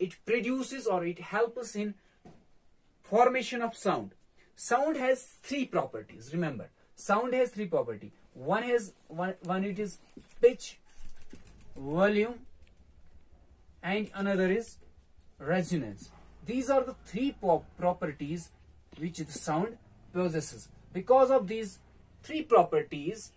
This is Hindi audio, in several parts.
it produces or it helps us in formation of sound. Sound has three properties remember. Sound has three property. One has one, one it is pitch volume and another is resonance. These are the three properties which the sound possesses. Because of these three properties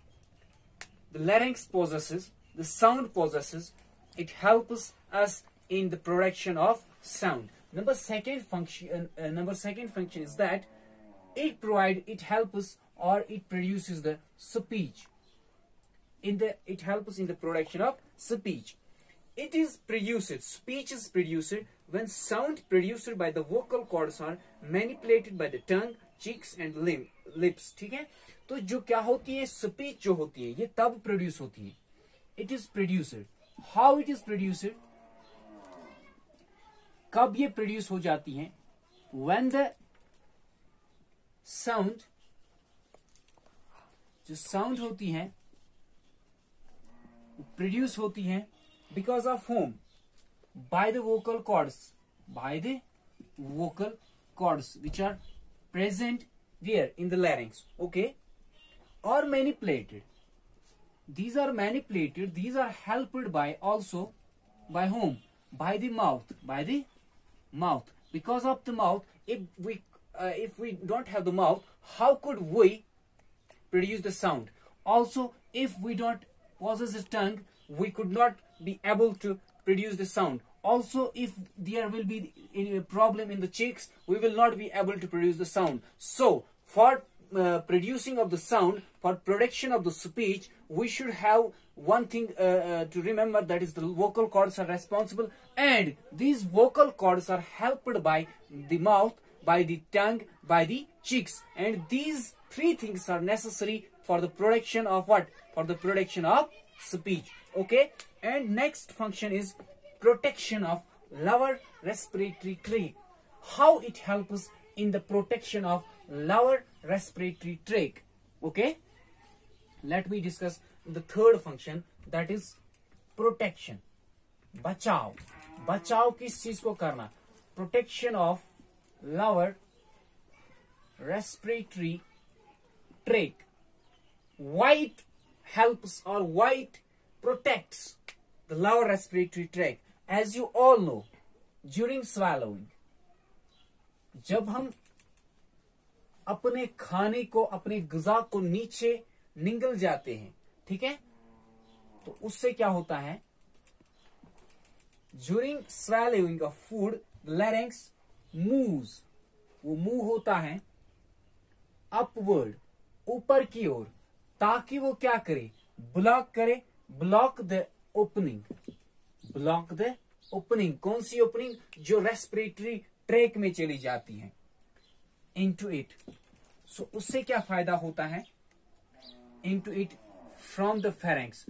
the larynx possesses the sound possesses it helps us in the production of sound number second function uh, number second function is that it provide it helps or it produces the speech in the it helps in the production of speech it is produced speech is produced when sound produced by the vocal cords are manipulated by the tongue cheeks and limb, lips ठीक है तो जो क्या होती है स्पीच जो होती है ये तब प्रोड्यूस होती है it is produced how it is produced कब ये प्रोड्यूस हो जाती है? वेन द साउंड जो साउंड होती है प्रोड्यूस होती है because of home by the vocal cords by the vocal cords which are present where in the larynx okay और manipulated these are manipulated. These are helped by also, by whom? By the mouth. By the mouth. Because of the mouth if we uh, if we don't have the mouth how could we produce the sound? Also if we don't possess a tongue we could not be able to produce the sound. Also if there will be a problem in the cheeks we will not be able to produce the sound. So for uh, producing of the sound for production of the speech we should have one thing uh, uh, to remember that is the vocal cords are responsible. And these vocal cords are helped by the mouth by the tongue by the cheeks. And these three things are necessary for the production of what? For the production of speech. Okay? And next function is protection of lower respiratory tract. How it helps in the protection of lower respiratory tract. Okay let me discuss the third function that is protection बचाव। बचाव किस चीज़ को करना? Protection of lower respiratory tract why it help और why it protect the lower respiratory tract as you all know during swallowing जब हम अपने खाने को, अपने गजा को नीचे निगल जाते हैं, ठीक है? तो उससे क्या होता है? During swallowing of food larynx move वो मूव होता है अपवर्ड ऊपर की ओर, ताकि वो क्या करे? ब्लॉक करे block the opening block the opening कौन सी ओपनिंग जो रेस्पिरेटरी ट्रैक में चली जाती है. इनटू इट सो उससे क्या फ़ायदा होता है? Into it from the pharynx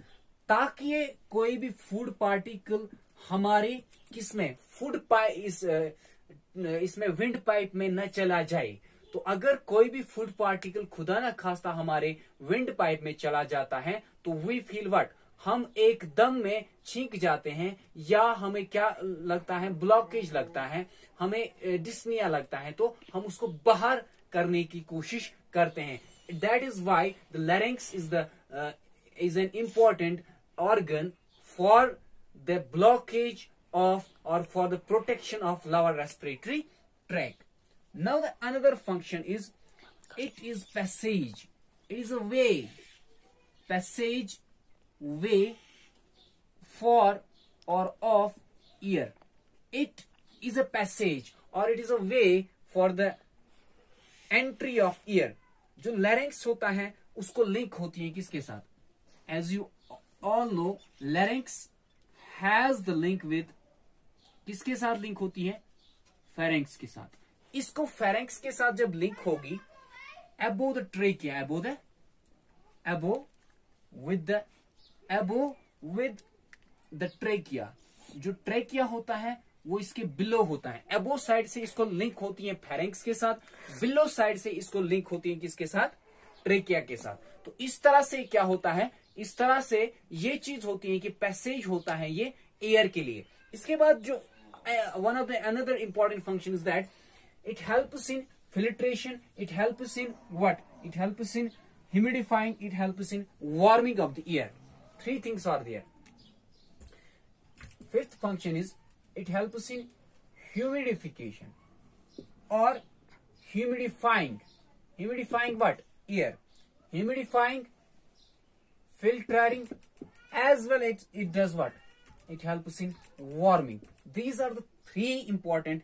ताकि ये कोई भी फ़ूड पार्टिकल हमारे किसमें फ़ूड पाइप इस इसमें विंड पाइप में न चला जाए। तो अगर कोई भी फ़ूड पार्टिकल खुदा ना खास्ता हमारे विंड पाइप में चला जाता है तो वी फील वट हम एकदम में छींक जाते हैं, या हमें क्या लगता है? ब्लॉकेज लगता है। हमें डिस्निया लगता है। तो हम उसको बाहर करने की कोशिश करते हैं। that is why the larynx is the uh, is an important organ for the blockage of or for the protection of lower respiratory tract now the another function is it is passage it is a way passage way for or of ear. it is a passage or it is a way for the entry of ear. जो larynx होता है, उसको लिंक होती है किसके साथ? As you all know larynx has the link with किसके साथ लिंक होती है? फेरेंक्स के साथ। इसको फेरेंक्स के साथ जब लिंक होगी above the trachea above the above with the above with the trachea जो ट्रेकिया होता है वो इसके बिलो होता है। एबो साइड से इसको लिंक होती है फेरेंक्स के साथ, बिलो साइड से इसको लिंक होती है किसके साथ? ट्रेकिया के साथ। तो इस तरह से क्या होता है? इस तरह से ये चीज़ होती है कि पैसेज होता है ये एयर के लिए। इसके बाद जो one of the another important function is that it help in filtration it help in what it help in humidifying it help in warming of the air three things are there fifth function is it helps in humidification or humidifying humidifying what air humidifying filtering as well it, it does what it helps in warming these are the three important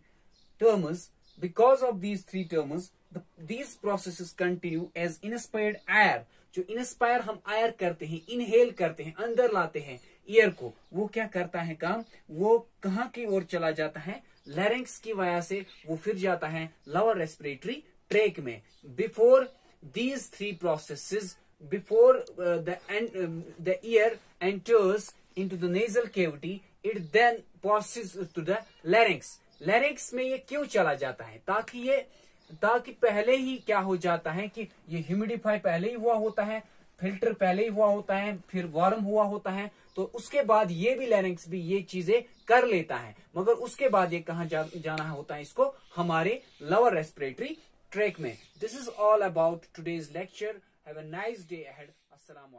terms because of these three terms the, these processes continue as inspired air जो इंस्पायर हम आयर करते हैं इनहेल करते हैं अंदर लाते हैं ईयर को। वो क्या करता है काम? वो कहा की ओर चला जाता है? लैरिंग्स की वजह से वो फिर जाता है लोअर रेस्पिरेटरी ट्रेक में। Before these three processes before uh, the uh, the ear enters into the nasal cavity it then passes में ये क्यों चला जाता है? ताकि ये ताकि पहले ही क्या हो जाता है कि ये ह्यूमिडिफाई पहले ही हुआ होता है फ़िल्टर पहले ही हुआ होता है फिर वार्म हुआ होता है तो उसके बाद ये भी लैरिंग्स भी ये चीज़ें कर लेता है। मगर उसके बाद ये कहा जा, जाना होता है इसको? हमारे लोअर रेस्पिरेटरी ट्रैक में। This is all about today's lecture have nice day ahead अस्सलाम